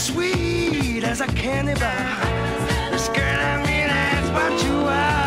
sweet as a candy bar. This girl, I mean, that's what you are.